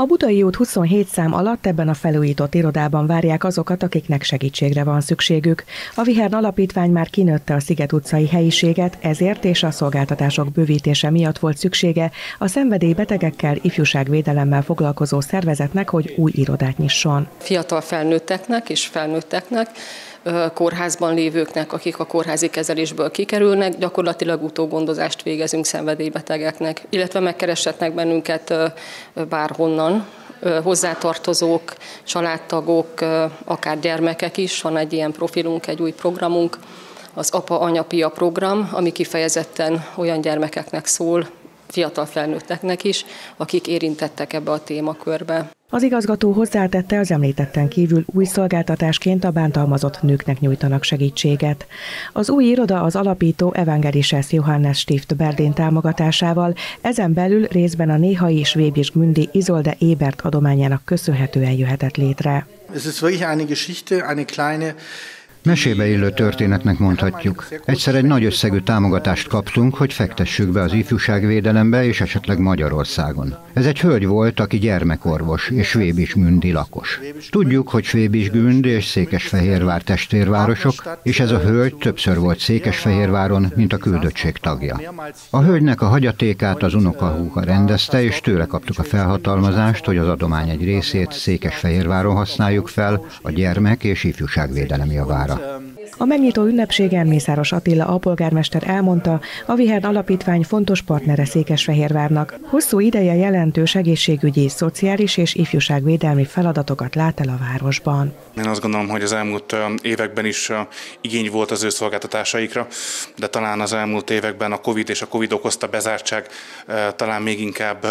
A Budai út 27 szám alatt ebben a felújított irodában várják azokat, akiknek segítségre van szükségük. A Vihern Alapítvány már kinőtte a Sziget utcai helyiséget, ezért és a szolgáltatások bővítése miatt volt szüksége a szenvedélybetegekkel, ifjúságvédelemmel foglalkozó szervezetnek, hogy új irodát nyisson. Fiatal felnőtteknek és felnőtteknek kórházban lévőknek, akik a kórházi kezelésből kikerülnek, gyakorlatilag utógondozást végezünk szenvedélybetegeknek, illetve megkereshetnek bennünket bárhonnan, hozzátartozók, családtagok, akár gyermekek is, van egy ilyen profilunk, egy új programunk, az Apa-Anya-Pia program, ami kifejezetten olyan gyermekeknek szól, fiatal felnőtteknek is, akik érintettek ebbe a témakörbe. Az igazgató hozzátette az említetten kívül új szolgáltatásként a bántalmazott nőknek nyújtanak segítséget. Az új iroda az alapító Evangelises Johannes Stift Berdén támogatásával, ezen belül részben a néhai Svébisch Mündi Izolde Ébert adományának köszönhetően jöhetett létre. Es ist wirklich eine Geschichte, eine kleine Mesébe illő történetnek mondhatjuk. Egyszer egy nagy összegű támogatást kaptunk, hogy fektessük be az ifjúságvédelembe és esetleg Magyarországon. Ez egy hölgy volt, aki gyermekorvos és Svébis Mündi lakos. Tudjuk, hogy Svébis Günd és Székesfehérvár testvérvárosok, és ez a hölgy többször volt Székesfehérváron, mint a küldöttség tagja. A hölgynek a hagyatékát az unokahúga rendezte, és tőle kaptuk a felhatalmazást, hogy az adomány egy részét Székesfehérváron használjuk fel a gyermek és ifjúságvédelem javára. Claro. Um, euh, A megnyitó ünnepségen Mészáros Attila alpolgármester elmondta, a Vihern Alapítvány fontos partnere Székesfehérvárnak. Hosszú ideje jelentős egészségügyi, szociális és ifjúságvédelmi feladatokat lát el a városban. Én azt gondolom, hogy az elmúlt években is igény volt az ő szolgáltatásaikra, de talán az elmúlt években a Covid és a Covid okozta bezártság talán még inkább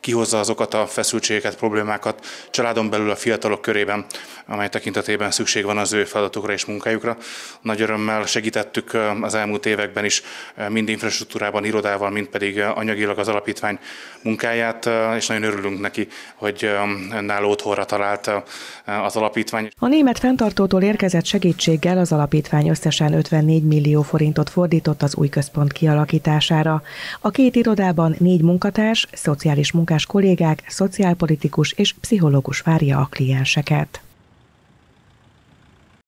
kihozza azokat a feszültségeket, problémákat családon belül a fiatalok körében, amely tekintetében szükség van az ő feladatokra és munkájukra. Nagy örömmel segítettük az elmúlt években is mind infrastruktúrában, irodával, mind pedig anyagilag az alapítvány munkáját, és nagyon örülünk neki, hogy önálló otthonra talált az alapítvány. A német fenntartótól érkezett segítséggel az alapítvány összesen 54 millió forintot fordított az új központ kialakítására. A két irodában négy munkatárs, szociális munkás kollégák, szociálpolitikus és pszichológus várja a klienseket.